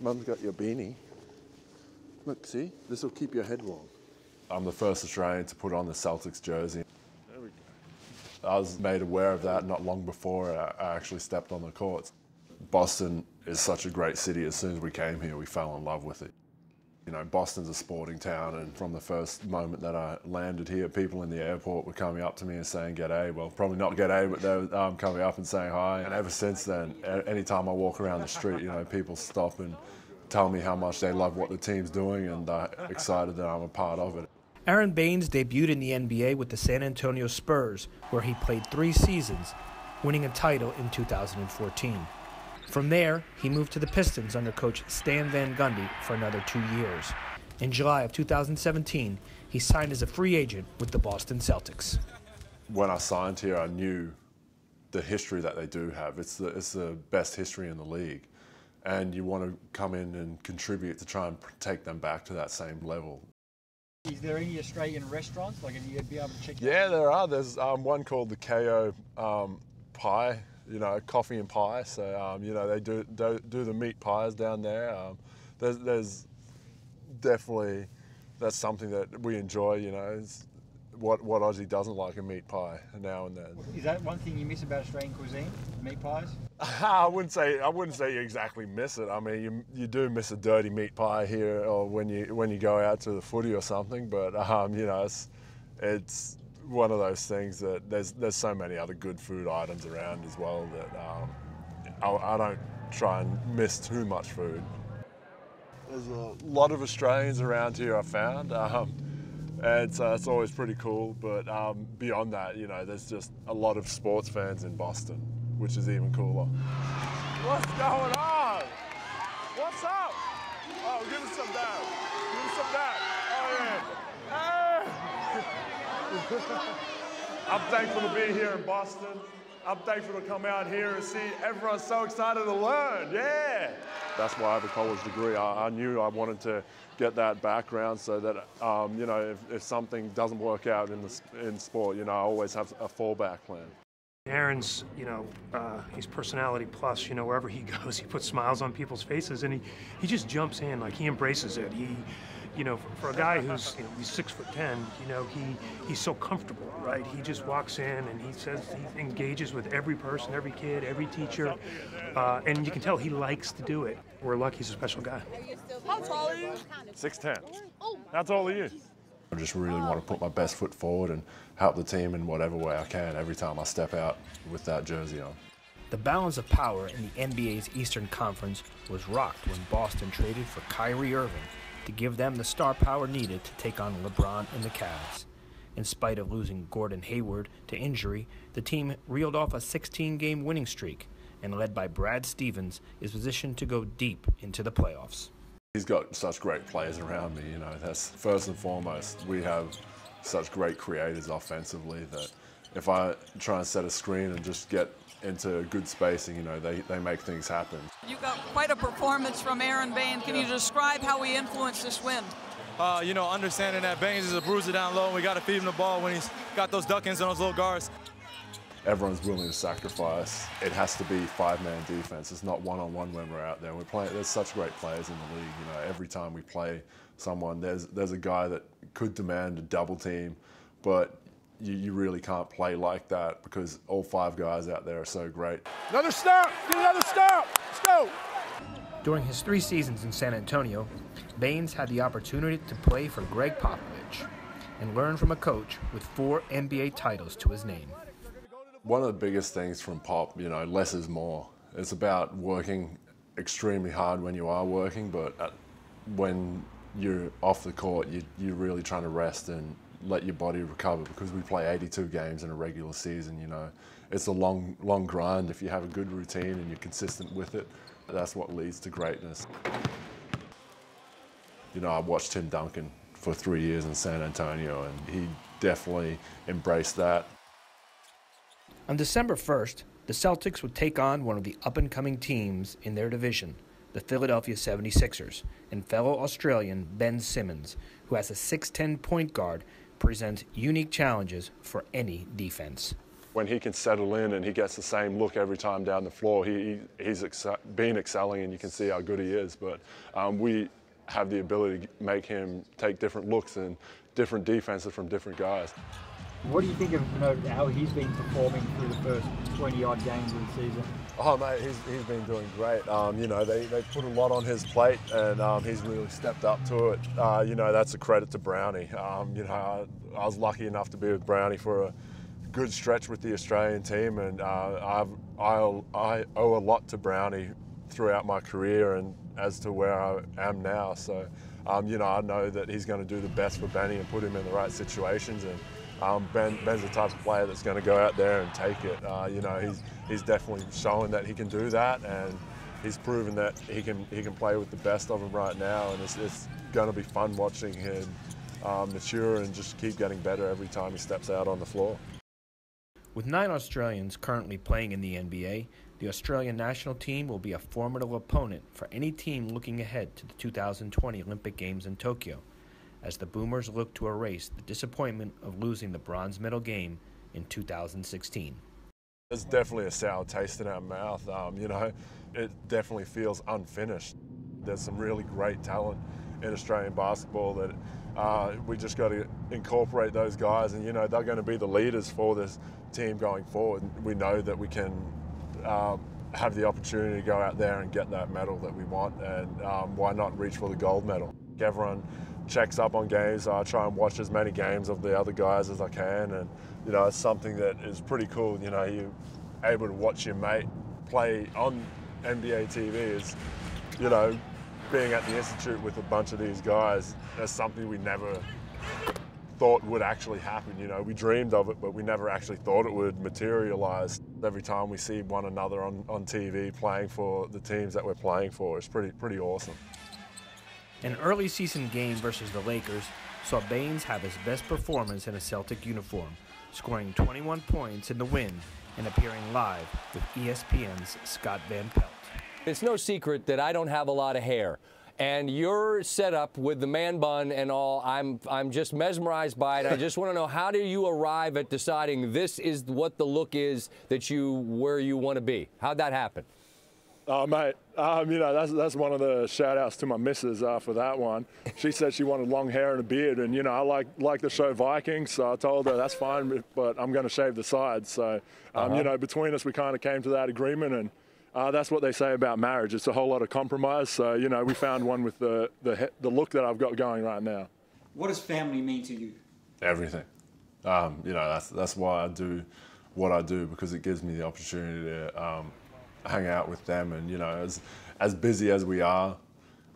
Mum's got your beanie. Look, see? This will keep your head warm. I'm the first Australian to put on the Celtics jersey. There we go. I was made aware of that not long before I actually stepped on the courts. Boston is such a great city. As soon as we came here, we fell in love with it. You know, Boston's a sporting town, and from the first moment that I landed here, people in the airport were coming up to me and saying "Get "G'day." Well, probably not "G'day," but they were um, coming up and saying hi. And ever since then, anytime I walk around the street, you know, people stop and tell me how much they love what the team's doing and uh, excited that I'm a part of it. Aron Baynes debuted in the NBA with the San Antonio Spurs, where he played three seasons, winning a title in 2014. From there, he moved to the Pistons under coach Stan Van Gundy for another two years. In July of 2017, he signed as a free agent with the Boston Celtics. When I signed here, I knew the history that they do have. It's the, it's the best history in the league. And you want to come in and contribute to try and take them back to that same level. Is there any Australian restaurants? Like, you'd be able to check Yeah, there are. There's um, one called the KO um, Pie you know, coffee and pie. So, um, you know, they do, do, do the meat pies down there. Um, there's, there's definitely, that's something that we enjoy, you know. what, what Aussie doesn't like a meat pie now and then. Is that one thing you miss about Australian cuisine, meat pies? I wouldn't say I wouldn't say you exactly miss it. I mean, you, you do miss a dirty meat pie here, or when you when you go out to the footy or something. But um, you know, it's it's one of those things that there's there's so many other good food items around as well that um, I, I, don't try and miss too much food. There's a lot of Australians around here I found. Um, and so it's always pretty cool, but um, beyond that, you know, there's just a lot of sports fans in Boston, which is even cooler. What's going on? What's up? Oh, give us some down. Give us some down. Oh, yeah. Hey! I'm thankful to be here in Boston. I'm thankful to come out here and see everyone so excited to learn. Yeah. That's why I have a college degree. I, I knew I wanted to get that background so that, um, you know, if, if, something doesn't work out in, the, in sport, you know, I always have a fallback plan. Aron's, you know, uh, he's personality plus. You know, wherever he goes, he puts smiles on people's faces, and he, he just jumps in like he embraces it. He you know, for, for a guy who's you know, he's six foot ten, you know, he he's so comfortable, right? He just walks in and he says he engages with every person, every kid, every teacher, uh, and you can tell he likes to do it. We're lucky he's a special guy. How tall are you? Six ten. How tall are you? I just really want to put my best foot forward and help the team in whatever way I can every time I step out with that jersey on. The balance of power in the NBA's Eastern Conference was rocked when Boston traded for Kyrie Irving to give them the star power needed to take on LeBron and the Cavs. In spite of losing Gordon Hayward to injury, the team reeled off a 16 game winning streak and, led by Brad Stevens, is positioned to go deep into the playoffs. He's got such great players around me, you know, that's first and foremost. We have such great creators offensively that if I try and set a screen and just get into good spacing, you know, they, they make things happen. You got quite a performance from Aron Baynes. Can you describe how he influenced this win? Uh, you know, understanding that Baynes is a bruiser down low, and we got to feed him the ball when he's got those duck-ins those little guards. Everyone's willing to sacrifice. It has to be five-man defense. It's not one-on-one when we're out there. We're playing. There's such great players in the league. You know, every time we play someone, there's there's a guy that could demand a double team, but you, you, really can't play like that because all five guys out there are so great. Another stop! Get another stop! Let's go! During his three seasons in San Antonio, Baynes had the opportunity to play for Gregg Popovich and learn from a coach with four NBA titles to his name. One of the biggest things from Pop, you know, less is more. It's about working extremely hard when you are working, but when you're off the court, you, you're really trying to rest and let your body recover because we play 82 games in a regular season. You know, it's a long, long grind. If you have a good routine and you're consistent with it, that's what leads to greatness. You know, I watched Tim Duncan for three years in San Antonio, and he definitely embraced that. On December 1st, the Celtics would take on one of the up and coming teams in their division, the Philadelphia 76ers, and fellow Australian Ben Simmons, who has a 6'10 point guard presents unique challenges for any defense. When he can settle in and he gets the same look every time down the floor, he, he's exce- been excelling and you can see how good he is. But um, we have the ability to make him take different looks and different defenses from different guys. What do you think of you know, how he's been performing through the first 20 odd games of the season? Oh mate, he's, he's been doing great. Um, you know, they, they put a lot on his plate, and um, he's really stepped up to it. Uh, you know, that's a credit to Brownie. Um, you know, I, I, was lucky enough to be with Brownie for a good stretch with the Australian team, and uh, I, I owe a lot to Brownie throughout my career and as to where I am now. So, um, you know, I know that he's going to do the best for Benny and put him in the right situations. And um, ben, Ben's the type of player that's going to go out there and take it. Uh, you know, he's he's definitely showing that he can do that, and he's proven that he can he can play with the best of them right now. And it's, it's going to be fun watching him um, mature and just keep getting better every time he steps out on the floor. With nine Australians currently playing in the NBA, the Australian national team will be a formidable opponent for any team looking ahead to the 2020 Olympic Games in Tokyo, as the Boomers look to erase the disappointment of losing the bronze medal game in 2016. There's definitely a sour taste in our mouth. Um, you know, it definitely feels unfinished. There's some really great talent in Australian basketball that uh, we just got to incorporate those guys, and you know they're going to be the leaders for this team going forward. We know that we can um, have the opportunity to go out there and get that medal that we want, and um, why not reach for the gold medal? Everyone checks up on games. I try and watch as many games of the other guys as I can, and you know it's something that is pretty cool. You know, you're able to watch your mate play on NBA TV is, you know, being at the institute with a bunch of these guys. That's something we never thought would actually happen. You know, we dreamed of it, but we never actually thought it would materialize. Every time we see one another on, on TV playing for the teams that we're playing for, it's pretty pretty awesome. An early season game versus the Lakers saw Baynes have his best performance in a Celtic uniform, scoring 21 points in the win and appearing live with ESPN's Scott Van Pelt. It's no secret that I don't have a lot of hair and your setup with the man bun and all, I'm I'm just mesmerized by it. I just want to know how do you arrive at deciding this is what the look is that you where you want to be? How'd that happen? Oh, mate, um, you know, that's, that's one of the shout outs to my missus uh, for that one. She said she wanted long hair and a beard, and, you know, I like, like the show Vikings, so I told her that's fine, but I'm going to shave the sides. So, um, uh-huh. you know, between us, we kind of came to that agreement, and uh, that's what they say about marriage. It's a whole lot of compromise. So, you know, we found one with the, the, the look that I've got going right now. What does family mean to you? Everything. Um, you know, that's, that's why I do what I do because it gives me the opportunity to um, hang out with them. And, you know, as, as busy as we are,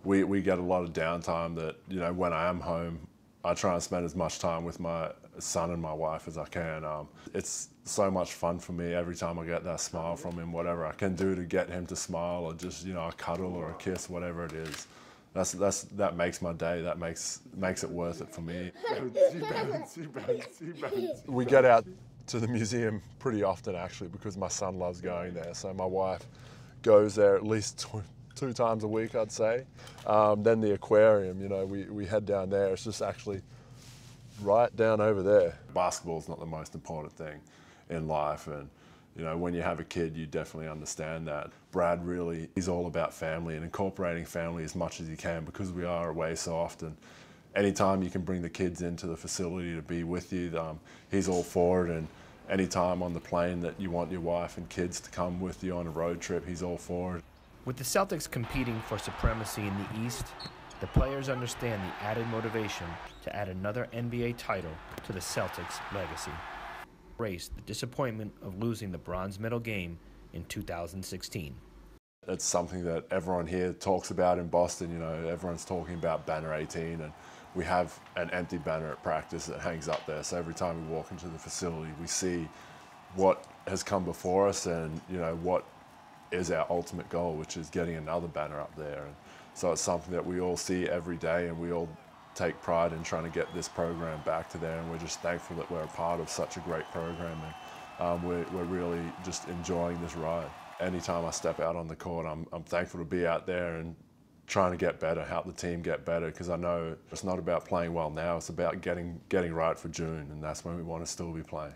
we, we get a lot of downtime that, you know, when I am home, I try and spend as much time with my son and my wife as I can. Um, it's so much fun for me every time I get that smile from him, whatever I can do to get him to smile or just, you know, a cuddle or a kiss, whatever it is. That's, that's, that makes my day. That makes, makes it worth it for me. we get out to the museum pretty often actually because my son loves going there. So my wife goes there at least two times a week, I'd say. Um, then the aquarium, you know, we, we head down there. It's just actually right down over there. Basketball is not the most important thing in life. And, you know, when you have a kid, you definitely understand that. Brad really is all about family and incorporating family as much as you can because we are away so often. Anytime you can bring the kids into the facility to be with you, um, he's all for it. And anytime on the plane that you want your wife and kids to come with you on a road trip, he's all for it. With the Celtics competing for supremacy in the East, the players understand the added motivation to add another NBA title to the Celtics' legacy. Race the disappointment of losing the bronze medal game in 2016. It's something that everyone here talks about in Boston. You know, everyone's talking about banner 18, and we have an empty banner at practice that hangs up there. So every time we walk into the facility, we see what has come before us and you know what is our ultimate goal, which is getting another banner up there. And so it's something that we all see every day and we all take pride in trying to get this program back to there. And we're just thankful that we're a part of such a great program. And um, we're, we're really just enjoying this ride. Anytime I step out on the court, I'm, I'm thankful to be out there and trying to get better, help the team get better, because I know it's not about playing well now, it's about getting, getting right for June, and that's when we want to still be playing.